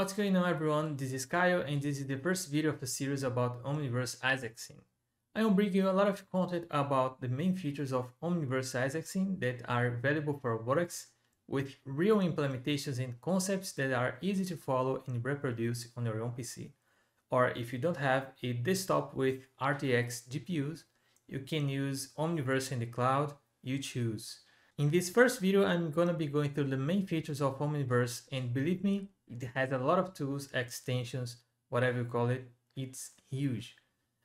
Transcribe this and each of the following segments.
What's going on everyone, this is Caio and this is the first video of a series about Omniverse Isaac Sim. I will bring you a lot of content about the main features of Omniverse Isaac Sim that are valuable for robotics with real implementations and concepts that are easy to follow and reproduce on your own PC. Or if you don't have a desktop with RTX GPUs, you can use Omniverse in the cloud, you choose. In this first video, I'm gonna be going through the main features of Omniverse and believe me, it has a lot of tools, extensions, whatever you call it, it's huge.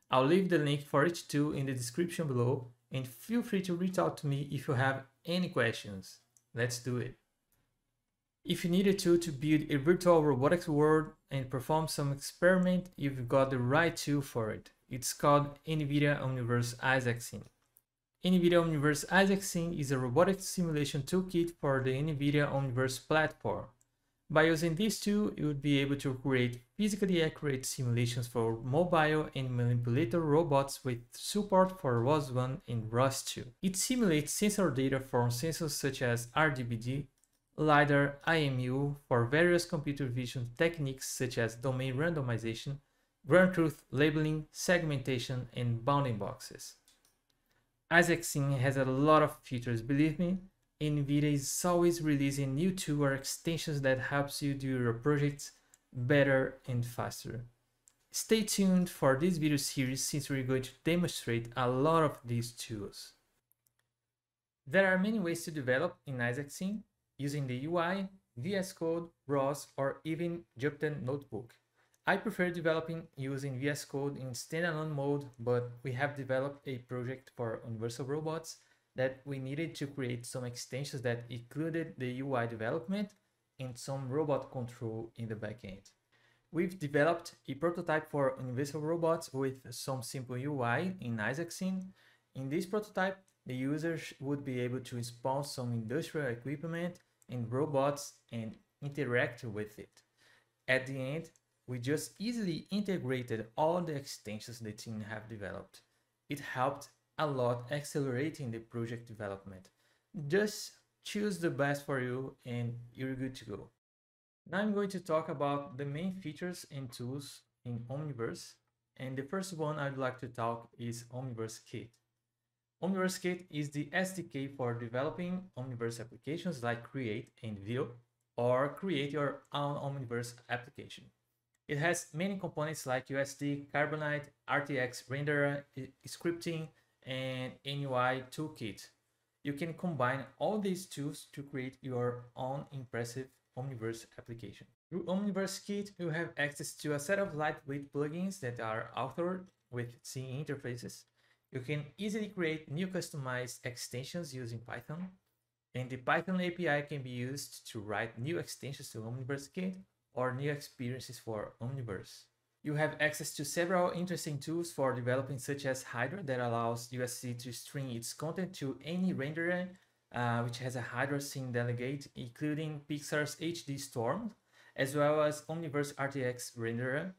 I'll leave the link for each tool in the description below and feel free to reach out to me if you have any questions. Let's do it. If you need a tool to build a virtual robotics world and perform some experiment, you've got the right tool for it. It's called NVIDIA Omniverse Isaac Sim. NVIDIA Omniverse Isaac Sim is a robotics simulation toolkit for the NVIDIA Omniverse platform. By using these tool, you would be able to create physically accurate simulations for mobile and manipulator robots with support for ROS1 and ROS2. It simulates sensor data from sensors such as RGBD, LiDAR, IMU for various computer vision techniques such as domain randomization, ground truth labeling, segmentation, and bounding boxes. Isaac Sim has a lot of features, believe me, NVIDIA is always releasing new tools or extensions that helps you do your projects better and faster. Stay tuned for this video series since we're going to demonstrate a lot of these tools. There are many ways to develop in Isaac Sim using the UI, VS Code, ROS, or even Jupyter Notebook. I prefer developing using VS Code in standalone mode, but we have developed a project for Universal Robots that we needed to create some extensions that included the UI development and some robot control in the backend. We've developed a prototype for universal robots with some simple UI in Isaac Sim. In this prototype, the users would be able to spawn some industrial equipment and robots and interact with it. At the end, we just easily integrated all the extensions the team have developed. It helped a lot accelerating the project development. Just choose the best for you and you're good to go. Now I'm going to talk about the main features and tools in Omniverse. And the first one I'd like to talk is Omniverse Kit. Omniverse Kit is the SDK for developing Omniverse applications like Create and View, or create your own Omniverse application. It has many components like USD, Carbonite, RTX renderer, scripting, and NUI toolkit. You can combine all these tools to create your own impressive Omniverse application. Through Omniverse Kit, you have access to a set of lightweight plugins that are authored with C interfaces. You can easily create new customized extensions using Python, and the Python API can be used to write new extensions to Omniverse Kit or new experiences for Omniverse. You have access to several interesting tools for developing such as Hydra that allows USD to string its content to any renderer uh, which has a Hydra scene delegate including Pixar's HD Storm as well as Omniverse RTX renderer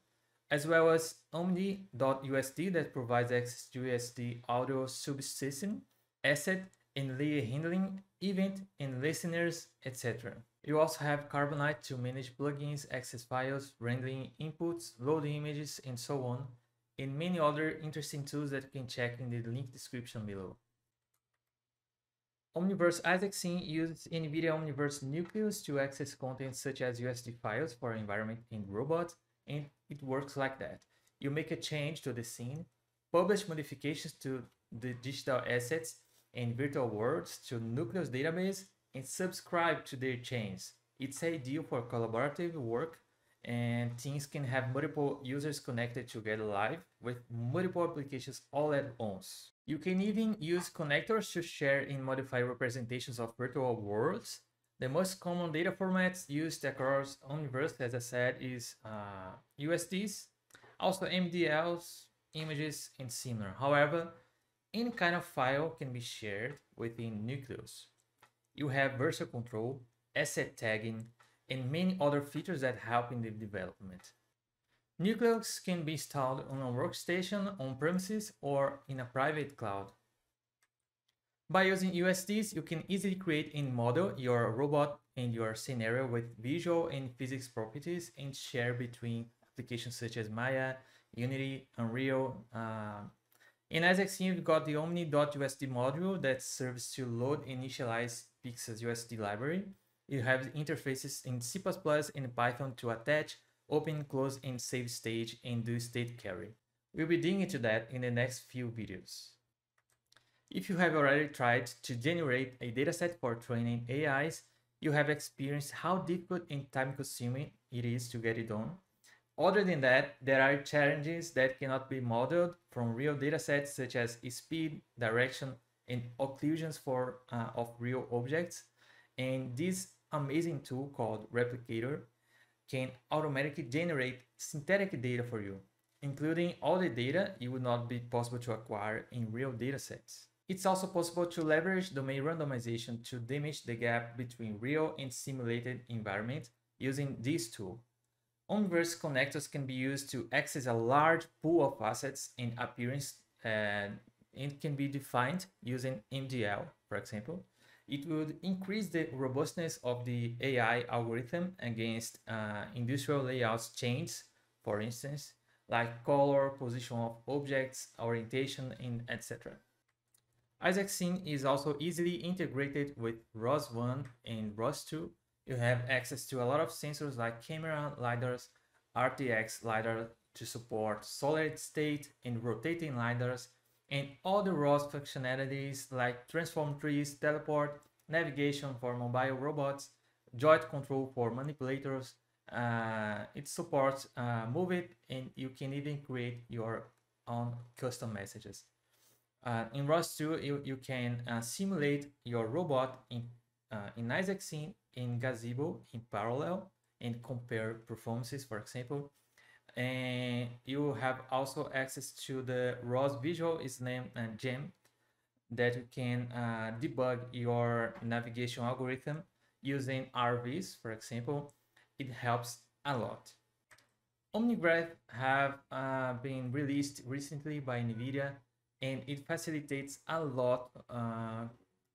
as well as Omni.USD that provides access to USD audio subsystem, asset and layer handling, event and listeners, etc. You also have Carbonite to manage plugins, access files, rendering inputs, loading images, and so on, and many other interesting tools that you can check in the link description below. Omniverse Isaac Scene uses NVIDIA Omniverse Nucleus to access content such as USD files for environment and robots, and it works like that. You make a change to the scene, publish modifications to the digital assets and virtual worlds to Nucleus database, and subscribe to their chains. It's ideal for collaborative work and teams can have multiple users connected together live with multiple applications all at once. You can even use connectors to share and modify representations of virtual worlds. The most common data formats used across Omniverse, as I said, is uh, USDs, also MDLs, images, and similar. However, any kind of file can be shared within Nucleus you have version control, asset tagging, and many other features that help in the development. Nucleus can be installed on a workstation on premises or in a private cloud. By using USDs, you can easily create and model your robot and your scenario with visual and physics properties and share between applications such as Maya, Unity, Unreal. Uh, in Isaac Scene, we've got the Omni.usd module that serves to load and initialize Pixar's USD library. You have interfaces in C++ and Python to attach, open, close, and save stage and do state carry. We'll be digging into that in the next few videos. If you have already tried to generate a dataset for training AIs, you have experienced how difficult and time consuming it is to get it done. Other than that, there are challenges that cannot be modeled from real datasets such as speed, direction, and occlusions for, uh, of real objects. And this amazing tool called Replicator can automatically generate synthetic data for you, including all the data it would not be possible to acquire in real datasets. It's also possible to leverage domain randomization to diminish the gap between real and simulated environment using this tool. Omniverse connectors can be used to access a large pool of assets in appearance and it can be defined using MDL, for example. It would increase the robustness of the AI algorithm against uh, industrial layouts changes, for instance, like color, position of objects, orientation, and etc. Isaac Scene is also easily integrated with ROS1 and ROS2. You have access to a lot of sensors like camera, LiDARs, RTX LiDAR to support solid state and rotating LiDARs, and all the ROS functionalities like transform trees, teleport, navigation for mobile robots, joint control for manipulators. Uh, it supports uh, MoveIt, and you can even create your own custom messages. Uh, in ROS2, you, you can uh, simulate your robot in, uh, in Isaac Sim in Gazebo in parallel and compare performances, for example. And you have also access to the ROS Visual is named uh, Gem that you can uh, debug your navigation algorithm using RViz, for example. It helps a lot. OmniGraph have uh, been released recently by NVIDIA and it facilitates a lot uh,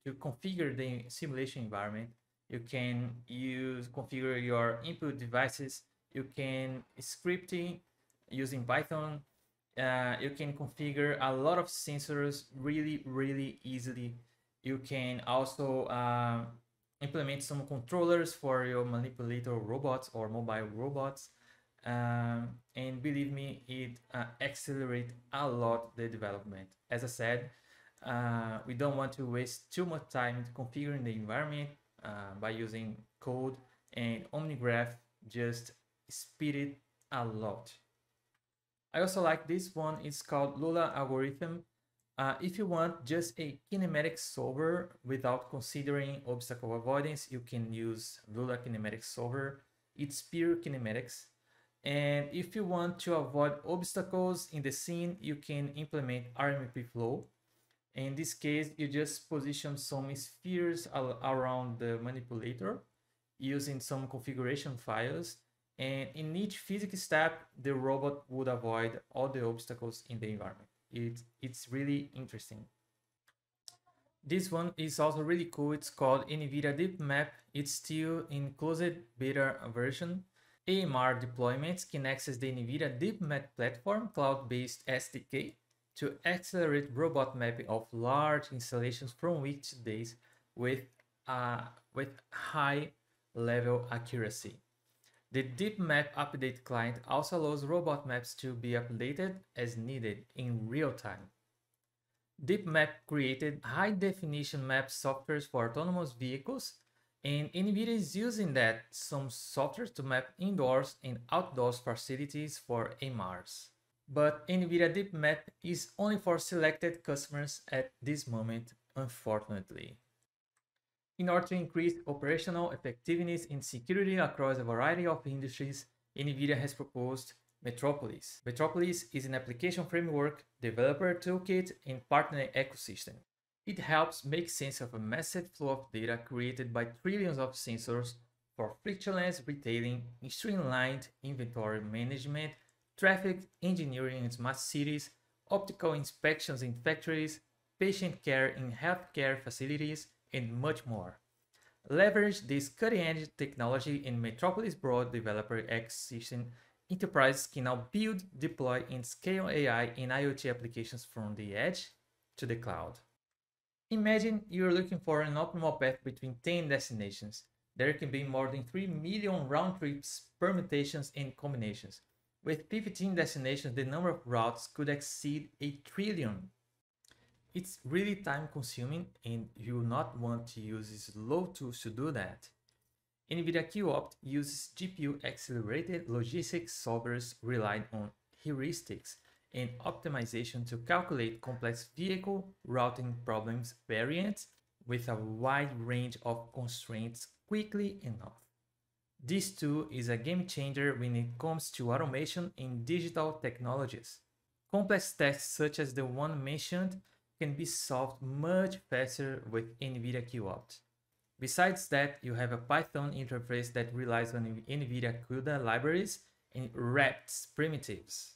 to configure the simulation environment. You can use configure your input devices. You can scripting using Python. Uh, you can configure a lot of sensors really, really easily. You can also uh, implement some controllers for your manipulator robots or mobile robots. Um, and believe me, it uh, accelerates a lot the development. As I said, uh, we don't want to waste too much time configuring the environment uh, by using code and OmniGraph just speed it a lot. I also like this one, it's called Lula algorithm. Uh, if you want just a kinematic solver without considering obstacle avoidance, you can use Lula kinematic solver. It's pure kinematics. And if you want to avoid obstacles in the scene, you can implement RMP flow. In this case, you just position some spheres around the manipulator using some configuration files. And in each physics step, the robot would avoid all the obstacles in the environment. It, it's really interesting. This one is also really cool. It's called NVIDIA Deep Map. It's still in closed beta version AMR deployments can access the NVIDIA DeepMap platform cloud-based SDK to accelerate robot mapping of large installations from weeks to days with, uh, with high level accuracy. The DeepMap update client also allows robot maps to be updated as needed in real time. DeepMap created high definition map softwares for autonomous vehicles and NVIDIA is using that some software to map indoors and outdoors facilities for AMRs. But NVIDIA Deep Map is only for selected customers at this moment, unfortunately. In order to increase operational effectiveness and security across a variety of industries, NVIDIA has proposed Metropolis. Metropolis is an application framework, developer toolkit, and partner ecosystem. It helps make sense of a massive flow of data created by trillions of sensors for frictionless retailing, streamlined inventory management, traffic engineering in smart cities, optical inspections in factories, patient care in healthcare facilities, and much more. leverage this cutting-edge technology in Metropolis broad developer ecosystem, enterprises can now build, deploy, and scale AI and IoT applications from the edge to the cloud. Imagine you're looking for an optimal path between 10 destinations. There can be more than 3 million round trips, permutations, and combinations. With 15 destinations, the number of routes could exceed a trillion. It's really time consuming and you will not want to use slow tools to do that. NVIDIA cuOpt uses GPU accelerated logistics solvers relying on heuristics and optimization to calculate complex vehicle routing problems variants with a wide range of constraints quickly enough. This tool is a game changer when it comes to automation in digital technologies. Complex tasks such as the one mentioned can be solved much faster with NVIDIA cuOpt. Besides that, you have a Python interface that relies on NVIDIA CUDA libraries and wraps primitives.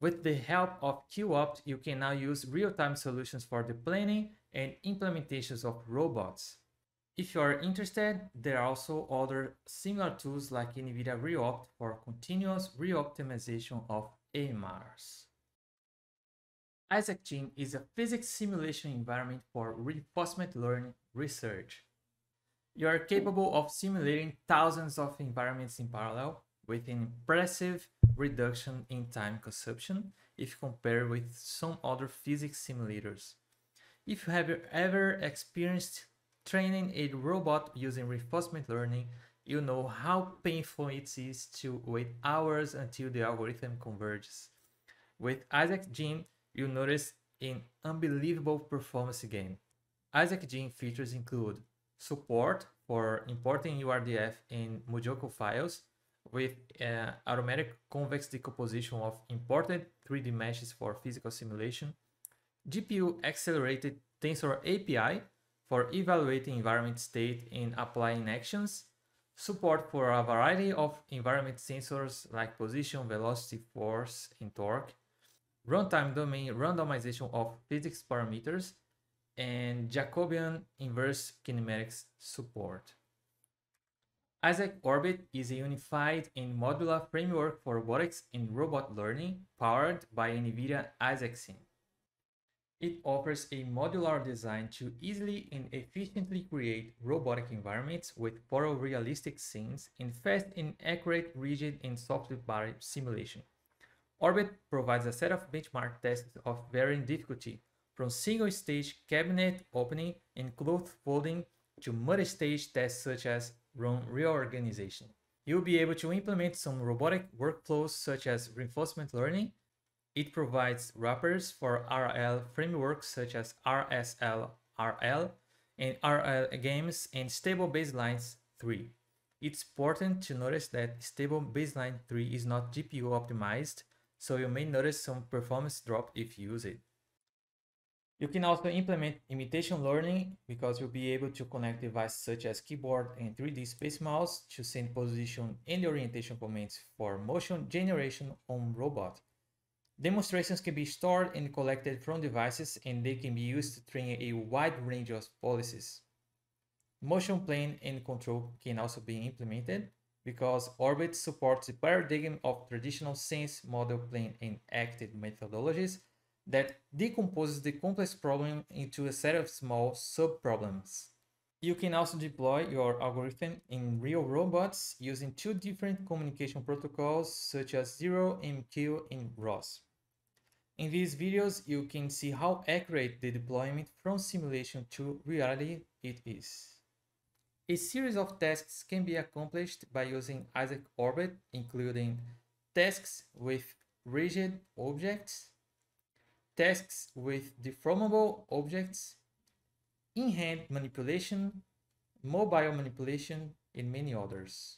With the help of cuOpt, you can now use real-time solutions for the planning and implementations of robots. If you are interested, there are also other similar tools like NVIDIA ReOpt for continuous reoptimization of AMRs. Isaac Gym is a physics simulation environment for reinforcement learning research. You are capable of simulating thousands of environments in parallel with an impressive reduction in time consumption if compared with some other physics simulators. If you have ever experienced training a robot using reinforcement learning, you know how painful it is to wait hours until the algorithm converges. With Isaac Gym, you'll notice an unbelievable performance gain. Isaac Gym features include support for importing URDF and MuJoCo files with uh, automatic convex decomposition of imported 3D meshes for physical simulation, GPU accelerated Tensor API for evaluating environment state and applying actions, support for a variety of environment sensors like position, velocity, force, and torque, runtime domain randomization of physics parameters, and Jacobian inverse kinematics support. Isaac Orbit is a unified and modular framework for robotics and robot learning powered by NVIDIA Isaac Sim. It offers a modular design to easily and efficiently create robotic environments with photorealistic scenes and fast and accurate rigid and soft body simulation. Orbit provides a set of benchmark tests of varying difficulty, from single-stage cabinet opening and cloth folding to multi-stage tests such as room reorganization. You'll be able to implement some robotic workflows such as reinforcement learning. It provides wrappers for RL frameworks such as RSL RL and RL games and stable baselines 3. It's important to notice that stable baseline 3 is not GPU optimized, so you may notice some performance drop if you use it. You can also implement imitation learning because you'll be able to connect devices such as keyboard and 3D space mouse to send position and orientation commands for motion generation on robot. Demonstrations can be stored and collected from devices and they can be used to train a wide range of policies. Motion plane and control can also be implemented because Orbit supports the paradigm of traditional sense, model, plane, and active methodologies that decomposes the complex problem into a set of small sub-problems. You can also deploy your algorithm in real robots using two different communication protocols such as ZeroMQ, and ROS. In these videos, you can see how accurate the deployment from simulation to reality it is. A series of tasks can be accomplished by using Isaac Orbit, including tasks with rigid objects, tasks with deformable objects, in-hand manipulation, mobile manipulation, and many others.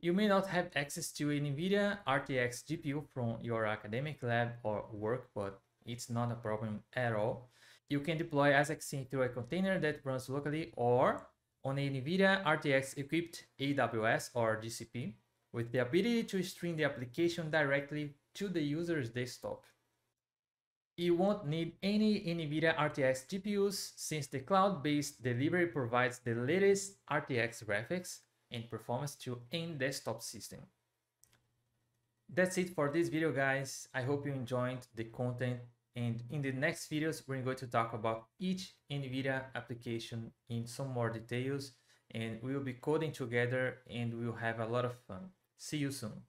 You may not have access to a NVIDIA RTX GPU from your academic lab or work, but it's not a problem at all. You can deploy Sim through a container that runs locally or on a NVIDIA RTX equipped AWS or GCP with the ability to stream the application directly to the user's desktop. You won't need any NVIDIA RTX GPUs since the cloud-based delivery provides the latest RTX graphics and performance to any desktop system. That's it for this video guys. I hope you enjoyed the content and in the next videos we're going to talk about each NVIDIA application in some more details and we will be coding together and we'll have a lot of fun. See you soon.